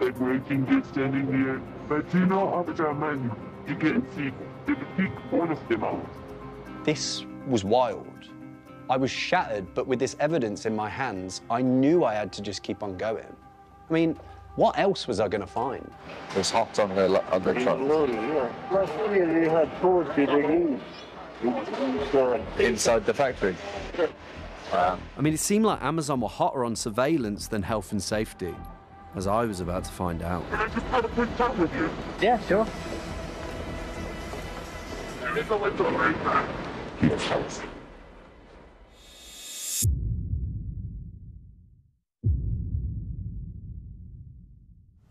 like working, just standing there. But you know, Officer Man, you can see they can pick one of them out. This was wild. I was shattered, but with this evidence in my hands, I knew I had to just keep on going. I mean, what else was I going to find? It was hot on the, on the truck. Last year they had four people Inside the factory. Wow. I mean, it seemed like Amazon were hotter on surveillance than health and safety, as I was about to find out. Can I just have a quick chat with you? Yeah, sure. There is a window right back. Yes.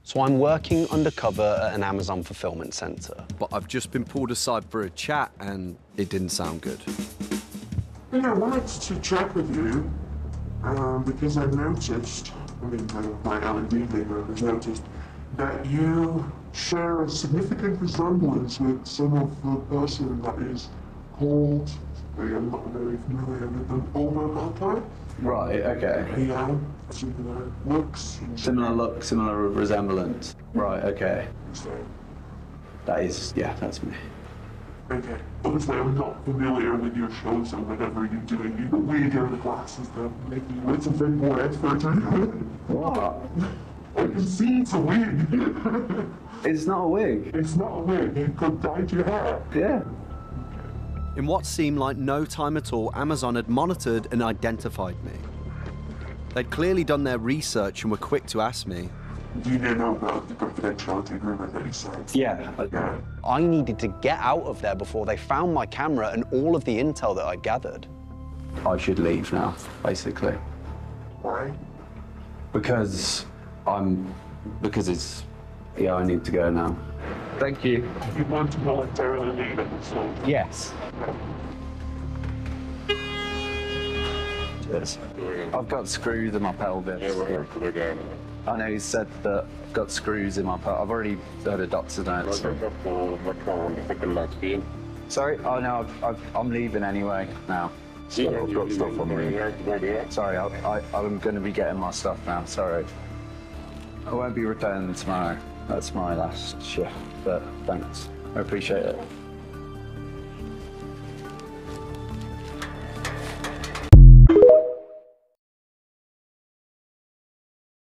So I'm working undercover at an Amazon fulfillment center. But I've just been pulled aside for a chat, and it didn't sound good. And I wanted to chat with you um, because I noticed, I mean, my, my L&D neighbor has noticed that you share a significant resemblance with some of the person that is called, I'm not very familiar with them, Omar Matai. Right, okay. Yeah, similar looks. Similar look, similar resemblance. Right, okay. so- That is, yeah, that's me. Okay. Obviously, I'm not familiar with your shows or whatever you're doing. You wig and the glasses that make you it's a bit more expert. What? I can see it's a wig. It's not a wig. it's not a wig. It could dye your hair. Yeah. In what seemed like no time at all, Amazon had monitored and identified me. They'd clearly done their research and were quick to ask me. You didn't know about the confidentiality agreement that he signed. Yeah. Yeah. I needed to get out of there before they found my camera and all of the intel that I'd gathered. I should leave now, basically. Why? Because I'm, because it's, yeah, I need to go now. Thank you. You want to voluntarily leave it, so. Yes. Cheers. I've got screws in my pelvis. I know he said that I've got screws in my part. I've already heard a doctor note. So. Sorry? Oh no, I've, I've, I'm leaving anyway now. So I've got stuff on me. Sorry, I, I, I'm going to be getting my stuff now. Sorry. I won't be returning tomorrow. That's my last shift, but thanks. I appreciate it.